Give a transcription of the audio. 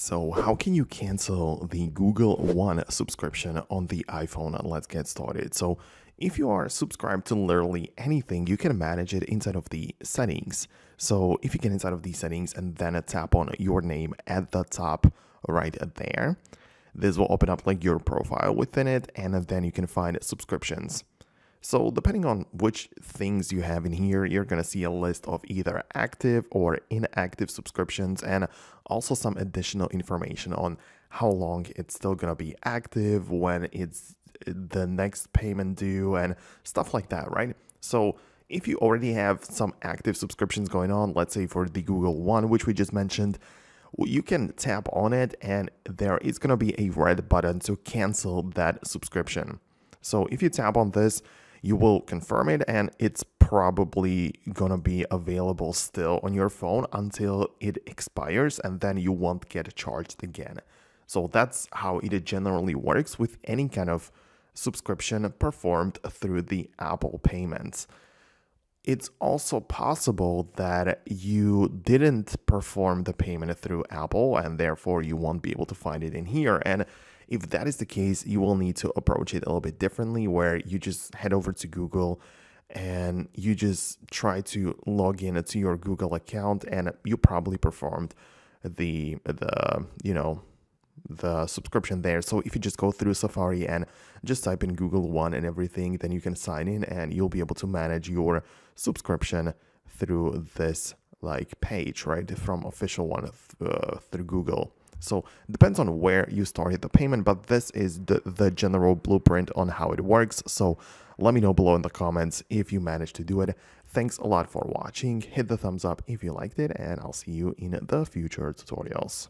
So how can you cancel the Google One subscription on the iPhone? Let's get started. So if you are subscribed to literally anything, you can manage it inside of the settings. So if you get inside of these settings and then tap on your name at the top right there, this will open up like your profile within it and then you can find subscriptions. So depending on which things you have in here, you're going to see a list of either active or inactive subscriptions and also some additional information on how long it's still going to be active, when it's the next payment due and stuff like that, right? So if you already have some active subscriptions going on, let's say for the Google One, which we just mentioned, you can tap on it and there is going to be a red button to cancel that subscription. So if you tap on this, you will confirm it and it's probably gonna be available still on your phone until it expires and then you won't get charged again. So that's how it generally works with any kind of subscription performed through the Apple payments. It's also possible that you didn't perform the payment through Apple and therefore you won't be able to find it in here. And if that is the case, you will need to approach it a little bit differently where you just head over to Google and you just try to log in to your Google account and you probably performed the the you know the subscription there. So if you just go through Safari and just type in Google One and everything, then you can sign in and you'll be able to manage your subscription through this like page, right? From official one uh, through Google. So depends on where you started the payment, but this is the, the general blueprint on how it works. So let me know below in the comments if you managed to do it. Thanks a lot for watching. Hit the thumbs up if you liked it, and I'll see you in the future tutorials.